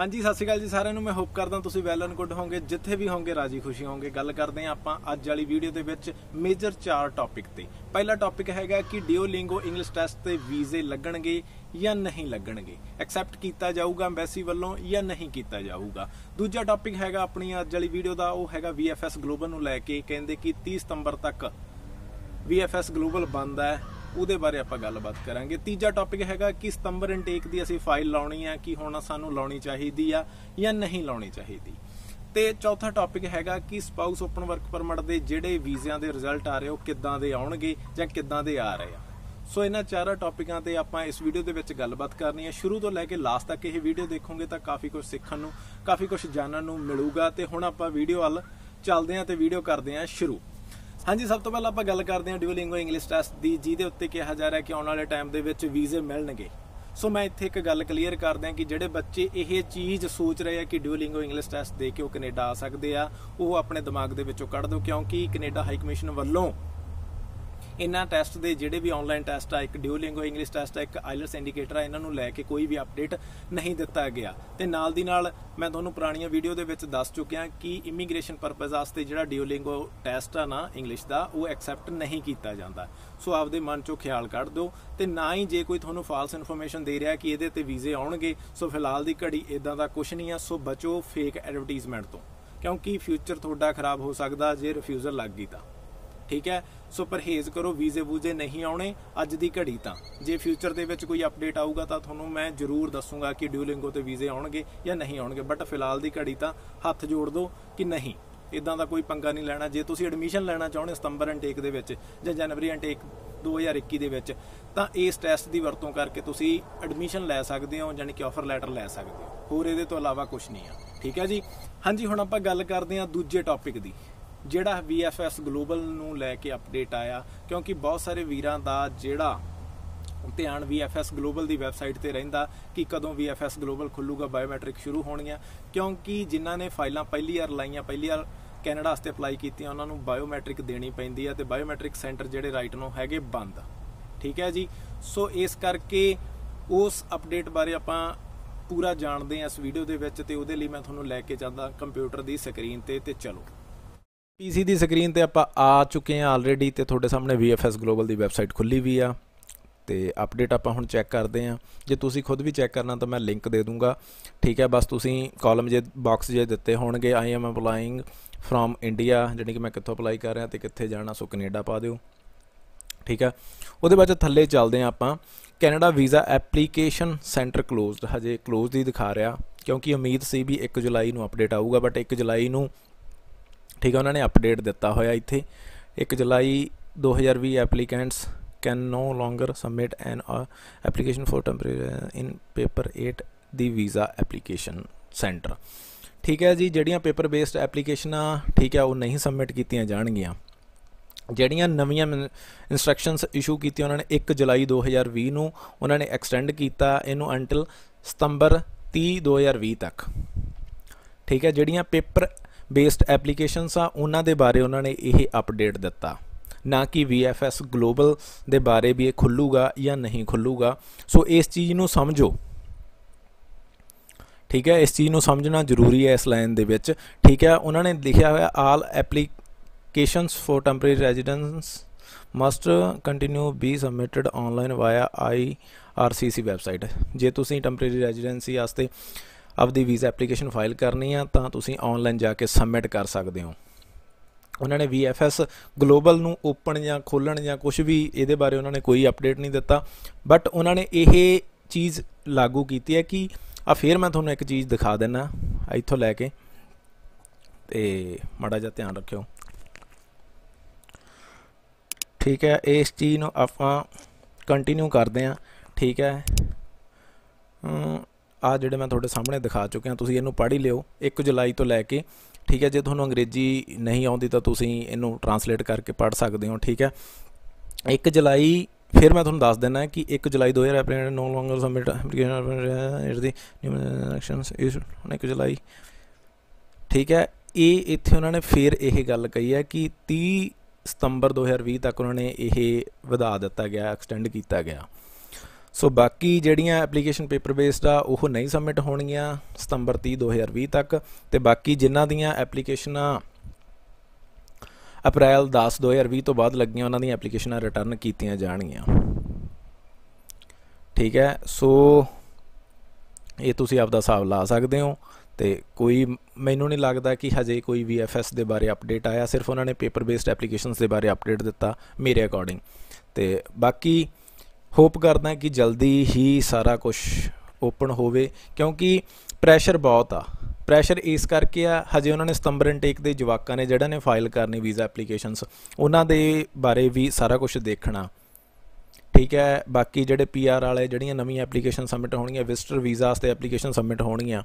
ਹਾਂਜੀ, ਸਤਿ ਸ਼੍ਰੀ ਅਕਾਲ ਜੀ ਸਾਰਿਆਂ ਨੂੰ। ਮੈਂ ਹੋਪ ਕਰਦਾ ਤੁਸੀਂ ਵੈਲ ਐਂਡ ਗੁੱਡ ਹੋਵੋਗੇ। ਜਿੱਥੇ ਵੀ ਹੋਵੋਗੇ, ਰਾਜੀ ਖੁਸ਼ੀ ਹੋਵੋਗੇ। ਗੱਲ ਕਰਦੇ ਹਾਂ ਆਪਾਂ ਅੱਜ ਵਾਲੀ ਵੀਡੀਓ ਦੇ ਵਿੱਚ ਮੇਜਰ ਚਾਰ ਟੌਪਿਕ ਤੇ। ਪਹਿਲਾ ਟੌਪਿਕ ਹੈਗਾ ਕਿ ਡਿਓਲਿੰਗੋ ਇੰਗਲਿਸ਼ ਟੈਸਟ ਤੇ ਵੀਜ਼ੇ ਲੱਗਣਗੇ ਜਾਂ ਨਹੀਂ ਲੱਗਣਗੇ। ਐਕਸੈਪਟ ਕੀਤਾ ਜਾਊਗਾ ਐਮਬੈਸੀ ਵੱਲੋਂ ਜਾਂ ਨਹੀਂ ਕੀਤਾ ਜਾਊਗਾ। ਦੂਜਾ ਟੌਪਿਕ ਹੈਗਾ ਆਪਣੀ ਅੱਜ ਵਾਲੀ ਵੀਡੀਓ ਦਾ, ਉਹ ਹੈਗਾ VFS ਗਲੋਬਲ ਨੂੰ ਲੈ ਕੇ। ਕਹਿੰਦੇ ਕਿ 30 ਸਤੰਬਰ ਤੱਕ VFS ਗਲੋਬਲ ਬੰਦ ਹੈ। ਉਹਦੇ ਬਾਰੇ ਆਪਾਂ ਗੱਲਬਾਤ ਕਰਾਂਗੇ। ਤੀਜਾ ਟੌਪਿਕ ਹੈਗਾ ਕਿ ਸਤੰਬਰ ਇਨਟੇਕ ਦੀ ਅਸੀਂ ਫਾਈਲ ਲਾਉਣੀ ਆ ਕਿ ਹੁਣ ਸਾਨੂੰ ਲਾਉਣੀ ਚਾਹੀਦੀ ਆ ਜਾਂ ਨਹੀਂ ਲਾਉਣੀ ਚਾਹੀਦੀ। ਤੇ ਚੌਥਾ ਟੌਪਿਕ ਹੈਗਾ ਕਿ ਸਪਾਊਸ ਓਪਨ ਵਰਕ ਪਰਮਿਟ ਦੇ ਜਿਹੜੇ ਵੀਜ਼ਿਆਂ ਦੇ ਰਿਜ਼ਲਟ ਆ ਰਹੇ ਉਹ ਕਿੱਦਾਂ ਦੇ ਆਉਣਗੇ ਜਾਂ ਕਿੱਦਾਂ ਦੇ ਆ ਰਹੇ ਆ। ਸੋ ਇਹਨਾਂ ਚਾਰਾਂ ਟੌਪਿਕਾਂ ਤੇ ਆਪਾਂ ਇਸ ਵੀਡੀਓ ਦੇ ਵਿੱਚ ਗੱਲਬਾਤ ਕਰਨੀ ਹੈ ਸ਼ੁਰੂ ਤੋਂ ਲੈ ਕੇ ਲਾਸਟ ਤੱਕ ਇਹ ਵੀਡੀਓ ਦੇਖੋਗੇ ਤਾਂ ਕਾਫੀ ਕੁਝ ਸਿੱਖਣ ਨੂੰ, ਕਾਫੀ ਕੁਝ ਜਾਣਨ ਨੂੰ ਮਿਲੂਗਾ। ਤੇ ਹੁਣ ਆਪਾਂ ਵੀਡੀਓ ਵੱਲ ਚੱਲਦੇ ਹਾਂ ਤੇ ਵੀਡੀਓ ਕਰਦੇ ਹਾਂ ਸ਼ੁਰੂ। ਹਾਂਜੀ, ਸਭ ਤੋਂ ਪਹਿਲਾਂ ਆਪਾਂ ਗੱਲ ਕਰਦੇ ਹਾਂ ਡਿਊਲਿੰਗੋ ਇੰਗਲਿਸ਼ ਟੈਸਟ ਦੀ, ਜਿਹਦੇ ਉੱਤੇ ਕਿਹਾ ਜਾ ਰਿਹਾ ਕਿ ਆਉਣ ਵਾਲੇ ਟਾਈਮ ਦੇ ਵਿੱਚ ਵੀਜ਼ੇ ਮਿਲਣਗੇ। ਸੋ ਮੈਂ ਇੱਥੇ ਇੱਕ ਗੱਲ ਕਲੀਅਰ ਕਰ ਦਿਆਂ ਕਿ ਜਿਹੜੇ ਬੱਚੇ ਇਹ ਚੀਜ਼ ਸੋਚ ਰਹੇ ਆ ਕਿ ਡਿਊਲਿੰਗੋ ਇੰਗਲਿਸ਼ ਟੈਸਟ ਦੇ ਕੇ ਉਹ ਕੈਨੇਡਾ ਆ ਸਕਦੇ ਆ, ਉਹ ਆਪਣੇ ਦਿਮਾਗ ਦੇ ਵਿੱਚੋਂ ਕੱਢ ਦਿਓ ਕਿਉਂਕਿ ਕੈਨੇਡਾ ਹਾਈ ਕਮਿਸ਼ਨ ਵੱਲੋਂ ਇਹਨਾਂ ਟੈਸਟ ਦੇ ਜਿਹੜੇ ਵੀ ਆਨਲਾਈਨ ਟੈਸਟ ਆ, ਇੱਕ ਡਿਊਲਿੰਗੋ ਇੰਗਲਿਸ਼ ਟੈਸਟ ਆ, ਇੱਕ ਆਈਲਟਸ ਇੰਡੀਕੇਟਰ ਆ, ਇਹਨਾਂ ਨੂੰ ਲੈ ਕੇ ਕੋਈ ਵੀ ਅਪਡੇਟ ਨਹੀਂ ਦਿੱਤਾ ਗਿਆ। ਤੇ ਨਾਲ ਦੀ ਨਾਲ ਮੈਂ ਤੁਹਾਨੂੰ ਪੁਰਾਣੀਆਂ ਵੀਡੀਓ ਦੇ ਵਿੱਚ ਦੱਸ ਚੁੱਕਿਆ ਕਿ ਇਮੀਗ੍ਰੇਸ਼ਨ ਪਰਪਸ ਵਾਸਤੇ ਜਿਹੜਾ ਡਿਊਲਿੰਗੋ ਟੈਸਟ ਆ ਨਾ ਇੰਗਲਿਸ਼ ਦਾ, ਉਹ ਐਕਸੈਪਟ ਨਹੀਂ ਕੀਤਾ ਜਾਂਦਾ। ਸੋ ਆਪਦੇ ਮਨ ਚੋਂ ਖਿਆਲ ਕੱਢ ਦਿਓ ਤੇ ਨਾ ਹੀ ਜੇ ਕੋਈ ਤੁਹਾਨੂੰ ਫਾਲਸ ਇਨਫੋਰਮੇਸ਼ਨ ਦੇ ਰਿਹਾ ਕਿ ਇਹਦੇ ਤੇ ਵੀਜ਼ੇ ਆਉਣਗੇ, ਸੋ ਫਿਲਹਾਲ ਦੀ ਘੜੀ ਇਦਾਂ ਦਾ ਕੁਝ ਨਹੀਂ ਆ, ਸੋ ਬਚੋ ਫੇਕ ਐਡਵਰਟਾਈਜ਼ਮੈਂਟ ਤੋਂ। ਕਿਉਂਕਿ ਫਿਊਚਰ ਤੁਹਾਡਾ ਖਰਾਬ ਹੋ ਸਕਦਾ ਜੇ ਰਿਫਿਊਜ਼ਲ ਲੱਗ ਗਈ ਤਾਂ। ਠੀਕ ਹੈ? ਸੋ ਪਰਹੇਜ਼ ਕਰੋ, ਵੀਜ਼ੇ ਵੂਜ਼ੇ ਨਹੀਂ ਆਉਣੇ, ਅੱਜ ਦੀ ਘੜੀ ਤਾਂ। ਜੇ ਫਿਊਚਰ ਦੇ ਵਿੱਚ ਕੋਈ ਅਪਡੇਟ ਆਊਗਾ ਤਾਂ ਤੁਹਾਨੂੰ ਮੈਂ ਜ਼ਰੂਰ ਦੱਸੂਗਾ ਕਿ ਡਿਊਲਿੰਗੋ ਤੇ ਵੀਜ਼ੇ ਆਉਣਗੇ ਜਾਂ ਨਹੀਂ ਆਉਣਗੇ ਬਟ ਫਿਲਹਾਲ ਦੀ ਘੜੀ ਤਾਂ ਹੱਥ ਜੋੜ ਦਿਓ ਕਿ ਨਹੀਂ। ਇਦਾਂ ਦਾ ਕੋਈ ਪੰਗਾ ਨਹੀਂ ਲੈਣਾ। ਜੇ ਤੁਸੀਂ ਐਡਮਿਸ਼ਨ ਲੈਣਾ ਚਾਹੁੰਦੇ ਸਤੰਬਰ ਇਨਟੇਕ ਦੇ ਵਿੱਚ ਜਾਂ ਜਨਵਰੀ ਇਨਟੇਕ 2021 ਦੇ ਵਿੱਚ, ਤਾਂ ਇਸ ਟੈਸਟ ਦੀ ਵਰਤੋਂ ਕਰਕੇ ਤੁਸੀਂ ਐਡਮਿਸ਼ਨ ਲੈ ਸਕਦੇ ਹੋ, ਯਾਨੀ ਕਿ ਆਫਰ ਲੈਟਰ ਲੈ ਸਕਦੇ ਹੋ। ਹੋਰ ਇਹਦੇ ਤੋਂ ਇਲਾਵਾ ਕੁਝ ਨਹੀਂ ਆ। ਠੀਕ ਹੈ ਜੀ? ਹਾਂਜੀ, ਹੁਣ ਆਪਾਂ ਗੱਲ ਕਰਦੇ ਹਾਂ ਦੂਜੇ ਟੌਪਿਕ ਦੀ। ਜਿਹੜਾ VFS ਗਲੋਬਲ ਨੂੰ ਲੈ ਕੇ ਅਪਡੇਟ ਆਇਆ, ਕਿਉਂਕਿ ਬਹੁਤ ਸਾਰੇ ਵੀਰਾਂ ਦਾ ਜਿਹੜਾ ਧਿਆਨ VFS ਗਲੋਬਲ ਦੀ ਵੈਬਸਾਈਟ ਤੇ ਰਹਿੰਦਾ ਕਿ ਕਦੋਂ VFS ਗਲੋਬਲ ਖੁੱਲੂਗਾ ਬਾਇਓਮੈਟ੍ਰਿਕ ਸ਼ੁਰੂ ਹੋਣਗੀਆਂ, ਕਿਉਂਕਿ ਜਿਨ੍ਹਾਂ ਨੇ ਫਾਈਲਾਂ ਪਹਿਲੀ ਵਾਰ ਲਾਈਆਂ, ਪਹਿਲੀ ਵਾਰ ਕੈਨੇਡਾ ਵਾਸਤੇ ਅਪਲਾਈ ਕੀਤੀਆਂ, ਉਹਨਾਂ ਨੂੰ ਬਾਇਓਮੈਟ੍ਰਿਕ ਦੇਣੀ ਪੈਂਦੀ ਹੈ ਤੇ ਬਾਇਓਮੈਟ੍ਰਿਕ ਸੈਂਟਰ ਜਿਹੜੇ ਰਾਈਟ ਨੂੰ ਹੈਗੇ ਬੰਦ। ਠੀਕ ਹੈ ਜੀ? ਸੋ ਇਸ ਕਰਕੇ ਉਸ ਅਪਡੇਟ ਬਾਰੇ ਆਪਾਂ ਪੂਰਾ ਜਾਣਦੇ ਹਾਂ ਇਸ ਵੀਡੀਓ ਦੇ ਵਿੱਚ ਤੇ ਉਹਦੇ ਲਈ ਮੈਂ ਤੁਹਾਨੂੰ ਲੈ ਕੇ ਜਾਂਦਾ ਕੰਪਿਊਟਰ ਦੀ ਸਕਰੀਨ ਤੇ ਤੇ ਚਲੋ। ਪੀਸੀ ਦੀ ਸਕਰੀਨ ਤੇ ਆਪਾਂ ਆ ਚੁੱਕੇ ਹਾਂ ਆਲਰੇਡੀ ਤੇ ਤੁਹਾਡੇ ਸਾਹਮਣੇ VFS ਗਲੋਬਲ ਦੀ ਵੈਬਸਾਈਟ ਖੁੱਲੀ ਵੀ ਆ। ਤੇ ਅਪਡੇਟ ਆਪਾਂ ਹੁਣ ਚੈੱਕ ਕਰਦੇ ਹਾਂ। ਜੇ ਤੁਸੀਂ ਖੁਦ ਵੀ ਚੈੱਕ ਕਰਨਾ ਤਾਂ ਮੈਂ ਲਿੰਕ ਦੇ ਦੂੰਗਾ। ਠੀਕ ਹੈ, ਬਸ ਤੁਸੀਂ ਕਾਲਮ ਜੇ ਬਾਕਸ ਜੇ ਦਿੱਤੇ ਹੋਣਗੇ I am applying from India ਜਾਨੀ ਕਿ ਮੈਂ ਕਿੱਥੋਂ ਅਪਲਾਈ ਕਰ ਰਿਹਾ ਤੇ ਕਿੱਥੇ ਜਾਣਾ, ਸੋ ਕੈਨੇਡਾ ਪਾ ਦਿਓ। ਠੀਕ ਹੈ, ਉਹਦੇ ਬਾਅਦ ਥੱਲੇ ਚੱਲਦੇ ਹਾਂ ਆਪਾਂ। Canada visa application centre closed ਹਜੇ ਕਲੋਜ਼ਡ ਹੀ ਦਿਖਾ ਰਿਹਾ। ਕਿਉਂਕਿ ਉਮੀਦ ਸੀ ਵੀ 1 ਜੁਲਾਈ ਨੂੰ ਅਪਡੇਟ ਆਊਗਾ ਬਟ 1 ਜੁਲਾਈ ਨੂੰ ਠੀਕ ਹੈ ਉਹਨਾਂ ਨੇ ਅਪਡੇਟ ਦਿੱਤਾ ਹੋਇਆ ਇੱਥੇ। 1 July 2020 applicants can no longer submit an application for temporary in paper 8 ਦੀ ਵੀਜ਼ਾ ਐਪਲੀਕੇਸ਼ਨ ਸੈਂਟਰ ਠੀਕ ਹੈ ਜੀ, ਜਿਹੜੀਆਂ ਪੇਪਰ ਬੇਸਡ ਐਪਲੀਕੇਸ਼ਨਾਂ ਠੀਕ ਹੈ, ਉਹ ਨਹੀਂ ਸਬਮਿਟ ਕੀਤੀਆਂ ਜਾਣਗੀਆਂ। ਜਿਹੜੀਆਂ ਨਵੀਆਂ ਇਨਸਟਰਕਸ਼ਨਸ ਇਸ਼ੂ ਕੀਤੀਆਂ ਉਹਨਾਂ ਨੇ 1 ਜੁਲਾਈ 2020 ਨੂੰ ਉਹਨਾਂ ਨੇ ਐਕਸਟੈਂਡ ਕੀਤਾ ਇਹਨੂੰ ਅੰਟਿਲ ਸਤੰਬਰ 30 2020 ਤੱਕ। ਠੀਕ ਹੈ, ਜਿਹੜੀਆਂ ਪੇਪਰ ਬੇਸਡ ਐਪਲੀਕੇਸ਼ਨਸ ਆ, ਉਹਨਾਂ ਦੇ ਬਾਰੇ ਉਹਨਾਂ ਨੇ ਇਹ ਅਪਡੇਟ ਦਿੱਤਾ। ਨਾ ਕਿ VFS ਗਲੋਬਲ ਦੇ ਬਾਰੇ ਵੀ ਇਹ ਖੁੱਲੂਗਾ ਜਾਂ ਨਹੀਂ ਖੁੱਲੂਗਾ। ਸੋ ਇਸ ਚੀਜ਼ ਨੂੰ ਸਮਝੋ। ਠੀਕ ਹੈ, ਇਸ ਚੀਜ਼ ਨੂੰ ਸਮਝਣਾ ਜ਼ਰੂਰੀ ਹੈ ਇਸ ਲਾਈਨ ਦੇ ਵਿੱਚ। ਠੀਕ ਹੈ, ਉਹਨਾਂ ਨੇ ਲਿਖਿਆ ਹੋਇਆ all applications for temporary residence must continue be submitted online via IRCC website. ਜੇ ਤੁਸੀਂ ਟੈਂਪਰੇਰੀ ਰੈਜ਼ੀਡੈਂਸੀ ਵਾਸਤੇ ਆਪਦੀ ਵੀਜ਼ਾ ਐਪਲੀਕੇਸ਼ਨ ਫਾਈਲ ਕਰਨੀ ਆ, ਤਾਂ ਤੁਸੀਂ ਆਨਲਾਈਨ ਜਾ ਕੇ ਸਬਮਿਟ ਕਰ ਸਕਦੇ ਹੋ। ਉਹਨਾਂ ਨੇ VFS ਗਲੋਬਲ ਨੂੰ ਓਪਨ ਜਾਂ ਖੋਲਣ ਜਾਂ ਕੁਝ ਵੀ ਇਹਦੇ ਬਾਰੇ ਉਹਨਾਂ ਨੇ ਕੋਈ ਅਪਡੇਟ ਨਹੀਂ ਦਿੱਤਾ। ਬਟ ਉਹਨਾਂ ਨੇ ਇਹ ਚੀਜ਼ ਲਾਗੂ ਕੀਤੀ ਹੈ ਕਿ ਆ ਫਿਰ ਮੈਂ ਤੁਹਾਨੂੰ ਇੱਕ ਚੀਜ਼ ਦਿਖਾ ਦਿੰਨਾ ਇੱਥੋਂ ਲੈ ਕੇ। ਤੇ ਮਾੜਾ ਜਿਹਾ ਧਿਆਨ ਰੱਖਿਓ। ਠੀਕ ਹੈ, ਇਸ ਚੀਜ਼ ਨੂੰ ਆਪਾਂ ਕੰਟੀਨਿਊ ਕਰਦੇ ਹਾਂ। ਠੀਕ ਹੈ। ਆ ਜਿਹੜੇ ਮੈਂ ਤੁਹਾਡੇ ਸਾਹਮਣੇ ਦਿਖਾ ਚੁੱਕਿਆ ਤੁਸੀਂ ਇਹਨੂੰ ਪੜ੍ਹ ਹੀ ਲਿਓ। 1 ਜੁਲਾਈ ਤੋਂ ਲੈ ਕੇ, ਠੀਕ ਹੈ, ਜੇ ਤੁਹਾਨੂੰ ਅੰਗਰੇਜ਼ੀ ਨਹੀਂ ਆਉਂਦੀ ਤਾਂ ਤੁਸੀਂ ਇਹਨੂੰ ਟਰਾਂਸਲੇਟ ਕਰਕੇ ਪੜ੍ਹ ਸਕਦੇ ਹੋ, ਠੀਕ ਹੈ। 1 ਜੁਲਾਈ, ਫਿਰ ਮੈਂ ਤੁਹਾਨੂੰ ਦੱਸ ਦਿੰਦਾ ਕਿ 1 ਜੁਲਾਈ 2000 ਆਪਣੇ no longer submit application it the new elections ਇਸ 1 ਜੁਲਾਈ, ਠੀਕ ਹੈ। ਇਹ ਇੱਥੇ ਉਹਨਾਂ ਨੇ ਫਿਰ ਇਹ ਗੱਲ ਕਹੀ ਹੈ ਕਿ 30 ਸਤੰਬਰ 2020 ਤੱਕ ਉਹਨਾਂ ਨੇ ਇਹ ਵਧਾ ਦਿੱਤਾ ਗਿਆ ਐਕਸਟੈਂਡ ਕੀਤਾ ਗਿਆ। ਸੋ ਬਾਕੀ ਜਿਹੜੀਆਂ ਐਪਲੀਕੇਸ਼ਨ ਪੇਪਰ ਬੇਸਡ ਆ, ਉਹ ਨਹੀਂ ਸਬਮਿਟ ਹੋਣਗੀਆਂ ਸਤੰਬਰ 30 2020 ਤੱਕ। ਤੇ ਬਾਕੀ ਜਿਨ੍ਹਾਂ ਦੀਆਂ ਐਪਲੀਕੇਸ਼ਨਾਂ ਅਪ੍ਰੈਲ 10 2020 ਤੋਂ ਬਾਅਦ ਲੱਗੀਆਂ, ਉਹਨਾਂ ਦੀਆਂ ਐਪਲੀਕੇਸ਼ਨਾਂ ਰਿਟਰਨ ਕੀਤੀਆਂ ਜਾਣਗੀਆਂ। ਠੀਕ ਹੈ? ਸੋ ਇਹ ਤੁਸੀਂ ਆਪਦਾ ਹਿਸਾਬ ਲਾ ਸਕਦੇ ਹੋ। ਤੇ ਕੋਈ ਮੈਨੂੰ ਨਹੀਂ ਲੱਗਦਾ ਕਿ ਹਜੇ ਕੋਈ VFS ਦੇ ਬਾਰੇ ਅਪਡੇਟ ਆਇਆ। ਸਿਰਫ ਉਹਨਾਂ ਨੇ ਪੇਪਰ ਬੇਸਡ ਐਪਲੀਕੇਸ਼ਨਸ ਦੇ ਬਾਰੇ ਅਪਡੇਟ ਦਿੱਤਾ ਮੇਰੇ ਅਕੋਰਡਿੰਗ ਤੇ ਬਾਕੀ ਹੋਪ ਕਰਦਾ ਕਿ ਜਲਦੀ ਹੀ ਸਾਰਾ ਕੁਝ ਓਪਨ ਹੋਵੇ, ਕਿਉਂਕਿ ਪ੍ਰੈਸ਼ਰ ਬਹੁਤ ਆ। ਪ੍ਰੈਸ਼ਰ ਇਸ ਕਰਕੇ ਆ, ਹਜੇ ਉਹਨਾਂ ਨੇ ਸਤੰਬਰ ਇਨਟੇਕ ਦੇ ਜਵਾਕਾਂ ਨੇ, ਜਿਹੜਾ ਨੇ ਫਾਈਲ ਕਰਨੀ ਵੀਜ਼ਾ ਐਪਲੀਕੇਸ਼ਨਸ ਉਹਨਾਂ ਦੇ ਬਾਰੇ ਵੀ ਸਾਰਾ ਕੁਝ ਦੇਖਣਾ। ਠੀਕ ਹੈ, ਬਾਕੀ ਜਿਹੜੇ ਪੀਆਰ ਵਾਲੇ, ਜਿਹੜੀਆਂ ਨਵੀਆਂ ਐਪਲੀਕੇਸ਼ਨ ਸਬਮਿਟ ਹੋਣਗੀਆਂ ਵਿਜ਼ਟਰ ਵੀਜ਼ਾ ਵਾਸਤੇ ਐਪਲੀਕੇਸ਼ਨ ਸਬਮਿਟ ਹੋਣਗੀਆਂ।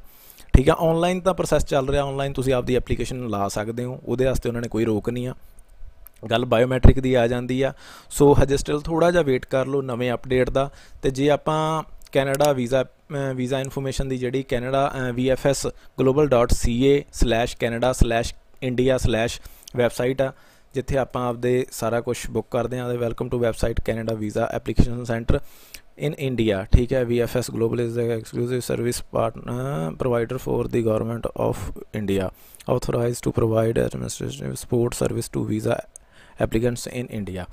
ਠੀਕ ਹੈ ਆਨਲਾਈਨ ਤਾਂ ਪ੍ਰੋਸੈਸ ਚੱਲ ਰਿਹਾ ਆਨਲਾਈਨ ਤੁਸੀਂ ਆਪਦੀ ਐਪਲੀਕੇਸ਼ਨ ਲਾ ਸਕਦੇ ਹੋ, ਉਹਦੇ ਵਾਸਤੇ ਉਹਨਾਂ ਨੇ ਕੋਈ ਰੋਕ ਨਹੀਂ ਆ। ਗੱਲ ਬਾਇਓਮੈਟ੍ਰਿਕ ਦੀ ਆ ਜਾਂਦੀ ਆ। ਸੋ ਹਜੇ ਸਟਿਲ ਥੋੜਾ ਜਿਹਾ ਵੇਟ ਕਰ ਲਓ ਨਵੇਂ ਅਪਡੇਟ ਦਾ। ਤੇ ਜੇ ਆਪਾਂ ਕੈਨੇਡਾ ਵੀਜ਼ਾ ਵੀਜ਼ਾ ਇਨਫੋਰਮੇਸ਼ਨ ਦੀ ਜਿਹੜੀ ਕੈਨੇਡਾ vfs.global.ca/canada/india/ਵੈਬਸਾਈਟ ਆ, ਜਿੱਥੇ ਆਪਾਂ ਆਪਦੇ ਸਾਰਾ ਕੁਝ ਬੁੱਕ ਕਰਦੇ ਆਂ ਦੇ welcome to website Canada visa application centre in India ਠੀਕ ਹੈ? VFS global is the exclusive service partner provider for the government of India authorized to provide administrative support service to visa applicants in India.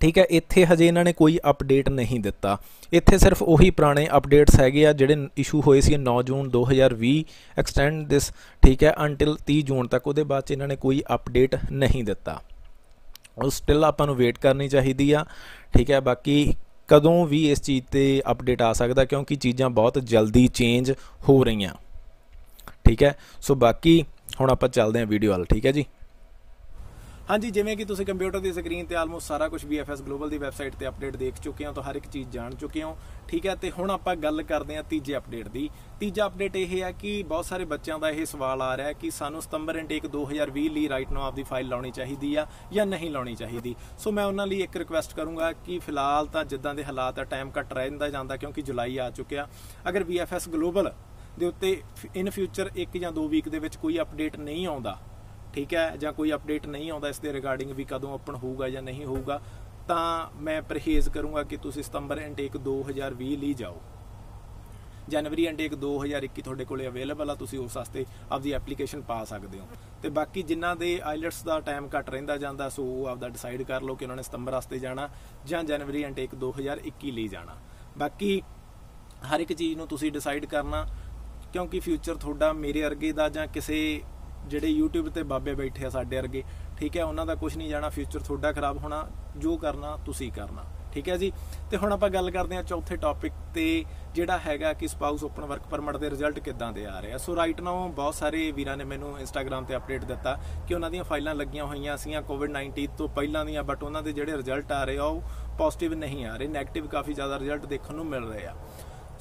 ਠੀਕ ਹੈ, ਇੱਥੇ ਹਜੇ ਇਹਨਾਂ ਨੇ ਕੋਈ update ਨਹੀਂ ਦਿੱਤਾ। ਇੱਥੇ ਸਿਰਫ ਉਹੀ ਪੁਰਾਣੇ ਅਪਡੇਟਸ ਹੈਗੇ ਆ ਜਿਹੜੇ ਇਸ਼ੂ ਹੋਏ ਸੀ 9 ਜੂਨ 2020 ਐਕਸਟੈਂਡ ਦਿਸ, ਠੀਕ ਹੈ ਅੰਟਿਲ 30 ਜੂਨ ਤੱਕ। ਉਹਦੇ ਬਾਅਦ ਚ ਇਹਨਾਂ ਨੇ ਕੋਈ ਅਪਡੇਟ ਨਹੀਂ ਦਿੱਤਾ। ਉਹ ਸਟਿਲ ਆਪਾਂ ਨੂੰ ਵੇਟ ਕਰਨੀ ਚਾਹੀਦੀ ਆ, ਠੀਕ ਹੈ, ਬਾਕੀ ਕਦੋਂ ਵੀ ਇਸ ਚੀਜ਼ ਤੇ ਅਪਡੇਟ ਆ ਸਕਦਾ ਕਿਉਂਕਿ ਚੀਜ਼ਾਂ ਬਹੁਤ ਜਲਦੀ ਚੇਂਜ ਹੋ ਰਹੀਆਂ। ਠੀਕ ਹੈ, ਸੋ ਬਾਕੀ ਹੁਣ ਆਪਾਂ ਚੱਲਦੇ ਹਾਂ ਵੀਡੀਓ ਵੱਲ, ਠੀਕ ਹੈ ਜੀ? ਹਾਂਜੀ, ਜਿਵੇਂ ਕਿ ਤੁਸੀਂ ਕੰਪਿਊਟਰ ਦੀ ਸਕਰੀਨ ਤੇ ਆਲਮੋਸਟ ਸਾਰਾ ਕੁਝ VFS ਗਲੋਬਲ ਦੀ ਵੈਬਸਾਈਟ ਤੇ ਅਪਡੇਟ ਦੇਖ ਚੁੱਕੇ ਹੋ, ਤਾਂ ਹਰ ਇੱਕ ਚੀਜ਼ ਜਾਣ ਚੁੱਕੇ ਹੋ। ਠੀਕ ਹੈ, ਤੇ ਹੁਣ ਆਪਾਂ ਗੱਲ ਕਰਦੇ ਹਾਂ ਤੀਜੇ ਅਪਡੇਟ ਦੀ। ਤੀਜਾ ਅਪਡੇਟ ਇਹ ਹੈ ਕਿ ਬਹੁਤ ਸਾਰੇ ਬੱਚਿਆਂ ਦਾ ਇਹ ਸਵਾਲ ਆ ਰਿਹਾ ਹੈ ਕਿ ਸਾਨੂੰ ਸਤੰਬਰ ਇਨਟੇਕ 2020 ਲਈ ਰਾਈਟ ਨਾਓ ਆਪਦੀ ਫਾਈਲ ਲਾਉਣੀ ਚਾਹੀਦੀ ਆ ਜਾਂ ਨਹੀਂ ਲਾਉਣੀ ਚਾਹੀਦੀ। ਸੋ ਮੈਂ ਉਹਨਾਂ ਲਈ ਇੱਕ ਰਿਕੁਐਸਟ ਕਰੂੰਗਾ ਕਿ ਫਿਲਹਾਲ ਤਾਂ ਜਿੱਦਾਂ ਦੇ ਹਾਲਾਤ ਆ ਟਾਈਮ ਘੱਟ ਰਹਿੰਦਾ ਜਾਂਦਾ ਕਿਉਂਕਿ ਜੁਲਾਈ ਆ ਚੁੱਕਿਆ। ਅਗਰ VFS ਗਲੋਬਲ ਦੇ ਉੱਤੇ ਇਨ ਫਿਊਚਰ ਇੱਕ ਜਾਂ ਦੋ ਵੀਕ ਦੇ ਵਿੱਚ ਕੋਈ ਅਪਡੇਟ ਨਹੀਂ ਆਉਂਦਾ ਠੀਕ ਹੈ? ਜਾਂ ਕੋਈ ਅਪਡੇਟ ਨਹੀਂ ਆਉਂਦਾ ਇਸ ਦੇ ਰਿਗਾਰਡਿੰਗ ਵੀ ਕਦੋਂ ਓਪਨ ਹੋਊਗਾ ਜਾਂ ਨਹੀਂ ਹੋਊਗਾ, ਤਾਂ ਮੈਂ ਪਰਹੇਜ਼ ਕਰੂੰਗਾ ਕਿ ਤੁਸੀਂ ਸਤੰਬਰ ਇਨਟੇਕ 2020 ਲਈ ਜਾਓ। ਜਨਵਰੀ ਇਨਟੇਕ 2021 ਤੁਹਾਡੇ ਕੋਲੇ ਅਵੇਲੇਬਲ ਆ, ਤੁਸੀਂ ਉਸ ਵਾਸਤੇ ਆਪਦੀ ਐਪਲੀਕੇਸ਼ਨ ਪਾ ਸਕਦੇ ਹੋ। ਤੇ ਬਾਕੀ ਜਿਨ੍ਹਾਂ ਦੇ ਆਈਲਟਸ ਦਾ ਟਾਈਮ ਘੱਟ ਰਹਿੰਦਾ ਜਾਂਦਾ, ਸੋ ਉਹ ਆਪਦਾ ਡਿਸਾਈਡ ਕਰ ਲਓ ਕਿ ਉਹਨਾਂ ਨੇ ਸਤੰਬਰ ਵਾਸਤੇ ਜਾਣਾ ਜਾਂ ਜਨਵਰੀ ਇਨਟੇਕ 2021 ਲਈ ਜਾਣਾ। ਬਾਕੀ ਹਰ ਇੱਕ ਚੀਜ਼ ਨੂੰ ਤੁਸੀਂ ਡਿਸਾਈਡ ਕਰਨਾ, ਕਿਉਂਕਿ ਫਿਊਚਰ ਤੁਹਾਡਾ ਮੇਰੇ ਅਰਗੇ ਦਾ ਜਾਂ ਕਿਸੇ ਜਿਹੜੇ YouTube ਤੇ ਬਾਬੇ ਬੈਠੇ ਆ ਸਾਡੇ ਵਰਗੇ, ਠੀਕ ਹੈ, ਉਹਨਾਂ ਦਾ ਕੁਝ ਨਹੀਂ ਜਾਣਾ ਫਿਊਚਰ ਤੁਹਾਡਾ ਖਰਾਬ ਹੋਣਾ, ਜੋ ਕਰਨਾ, ਤੁਸੀਂ ਕਰਨਾ, ਠੀਕ ਹੈ ਜੀ? ਤੇ ਹੁਣ ਆਪਾਂ ਗੱਲ ਕਰਦੇ ਹਾਂ ਚੌਥੇ ਟੌਪਿਕ ਤੇ, ਜਿਹੜਾ ਹੈਗਾ ਕਿ ਸਪਾਊਸ ਓਪਨ ਵਰਕ ਪਰਮਿਟ ਦੇ ਰਿਜ਼ਲਟ ਕਿੱਦਾਂ ਦੇ ਆ ਰਹੇ ਆ। ਸੋ ਰਾਈਟ ਨਾਓ ਬਹੁਤ ਸਾਰੇ ਵੀਰਾਂ ਨੇ ਮੈਨੂੰ ਇੰਸਟਾਗ੍ਰam ਤੇ ਅਪਡੇਟ ਦਿੱਤਾ ਕਿ ਉਹਨਾਂ ਦੀਆਂ ਫਾਈਲਾਂ ਲੱਗੀਆਂ ਹੋਈਆਂ ਸੀਆਂ ਕੋਵਿਡ-19 ਤੋਂ ਪਹਿਲਾਂ ਦੀਆਂ ਬਟ ਉਹਨਾਂ ਦੇ ਜਿਹੜੇ ਰਿਜ਼ਲਟ ਆ ਰਹੇ ਆ, ਉਹ ਪੋਜ਼ਿਟਿਵ ਨਹੀਂ ਆ ਰਹੇ 네ਗੇਟਿਵ ਕਾਫੀ ਜ਼ਿਆਦਾ ਰਿਜ਼ਲਟ ਦੇਖਣ ਨੂੰ ਮਿਲ ਰਹੇ ਆ।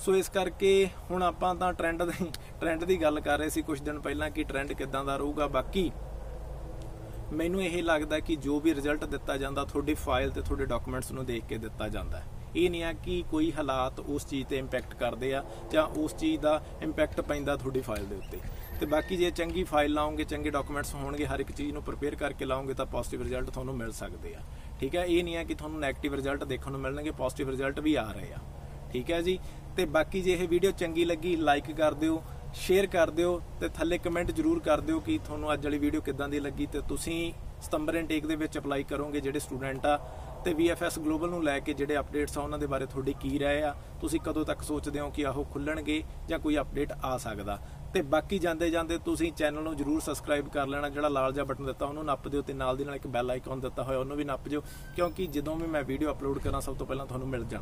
ਸੋ ਇਸ ਕਰਕੇ ਹੁਣ ਆਪਾਂ ਤਾਂ ਟ੍ਰੈਂਡ ਦੀ ਟ੍ਰੈਂਡ ਦੀ ਗੱਲ ਕਰ ਰਹੇ ਸੀ ਕੁਝ ਦਿਨ ਪਹਿਲਾਂ ਕਿ ਟ੍ਰੈਂਡ ਕਿੱਦਾਂ ਦਾ ਰਹੂਗਾ। ਬਾਕੀ ਮੈਨੂੰ ਇਹ ਲੱਗਦਾ ਕਿ ਜੋ ਵੀ ਰਿਜ਼ਲਟ ਦਿੱਤਾ ਜਾਂਦਾ, ਤੁਹਾਡੀ ਫਾਈਲ ਤੇ ਤੁਹਾਡੇ ਡਾਕੂਮੈਂਟਸ ਨੂੰ ਦੇਖ ਕੇ ਦਿੱਤਾ ਜਾਂਦਾ ਹੈ। ਇਹ ਨਹੀਂ ਆ ਕਿ ਕੋਈ ਹਾਲਾਤ ਉਸ ਚੀਜ਼ ਤੇ ਇੰਪੈਕਟ ਕਰਦੇ ਆ ਜਾਂ ਉਸ ਚੀਜ਼ ਦਾ ਇੰਪੈਕਟ ਪੈਂਦਾ ਤੁਹਾਡੀ ਫਾਈਲ ਦੇ ਉੱਤੇ। ਤੇ ਬਾਕੀ ਜੇ ਚੰਗੀ ਫਾਈਲ ਲਾਉਂਗੇ ਚੰਗੇ ਡਾਕੂਮੈਂਟਸ ਹੋਣਗੇ, ਹਰ ਇੱਕ ਚੀਜ਼ ਨੂੰ ਪ੍ਰਪੇਅਰ ਕਰਕੇ ਲਾਓਗੇ, ਤਾਂ ਪੋਜ਼ਿਟਿਵ ਰਿਜ਼ਲਟ ਤੁਹਾਨੂੰ ਮਿਲ ਸਕਦੇ ਆ। ਠੀਕ ਹੈ? ਇਹ ਨਹੀਂ ਆ ਕਿ ਤੁਹਾਨੂੰ 네ਗੇਟਿਵ ਰਿਜ਼ਲਟ ਦੇਖਣ ਨੂੰ ਮਿਲਣਗੇ ਪੋਜ਼ਿਟਿਵ ਰਿਜ਼ਲਟ ਵੀ ਆ ਰਹੇ ਆ। ਠੀਕ ਹੈ ਜੀ। ਤੇ ਬਾਕੀ ਜੇ ਇਹ ਵੀਡੀਓ ਚੰਗੀ ਲੱਗੀ ਲਾਈਕ ਕਰ ਦਿਓ ਸ਼ੇਅਰ ਕਰ ਦਿਓ ਤੇ ਥੱਲੇ ਕਮੈਂਟ ਜਰੂਰ ਕਰ ਦਿਓ ਕਿ ਤੁਹਾਨੂੰ ਅੱਜ ਵਾਲੀ ਵੀਡੀਓ ਕਿੱਦਾਂ ਦੀ ਲੱਗੀ ਤੇ ਤੁਸੀਂ ਸਤੰਬਰ ਇਨਟੇਕ ਦੇ ਵਿੱਚ ਅਪਲਾਈ ਕਰੋਗੇ ਜਿਹੜੇ ਸਟੂਡੈਂਟ ਆ। ਤੇ VFS ਗਲੋਬਲ ਨੂੰ ਲੈ ਕੇ ਜਿਹੜੇ ਅਪਡੇਟਸ ਆ, ਉਹਨਾਂ ਦੇ ਬਾਰੇ ਤੁਹਾਡੀ ਕੀ ਰਾਏ ਆ, ਤੁਸੀਂ ਕਦੋਂ ਤੱਕ ਸੋਚਦੇ ਹੋ ਕਿ ਆਹੋ ਖੁੱਲਣਗੇ ਜਾਂ ਕੋਈ ਅਪਡੇਟ ਆ ਸਕਦਾ। ਤੇ ਬਾਕੀ ਜਾਂਦੇ ਜਾਂਦੇ ਤੁਸੀਂ ਚੈਨਲ ਨੂੰ ਜਰੂਰ ਸਬਸਕ੍ਰਾਈਬ ਕਰ ਲੈਣਾ, ਜਿਹੜਾ ਲਾਲ ਜਿਹਾ ਬਟਨ ਦਿੱਤਾ, ਉਹਨੂੰ ਨੱਪ ਦਿਓ ਤੇ ਨਾਲ ਦੀ ਨਾਲ ਇੱਕ ਬੈਲ ਆਈਕਨ ਦਿੱਤਾ ਹੋਇਆ, ਉਹਨੂੰ ਵੀ ਨੱਪ ਦਿਓ, ਕਿਉਂਕਿ ਜਦੋਂ ਵੀ ਮੈਂ ਵੀਡੀਓ ਅਪਲੋਡ ਕਰਾਂ, ਸਭ ਤੋਂ ਪਹਿਲਾਂ ਤੁਹਾਨੂੰ ਮਿਲ ਜਾਣ।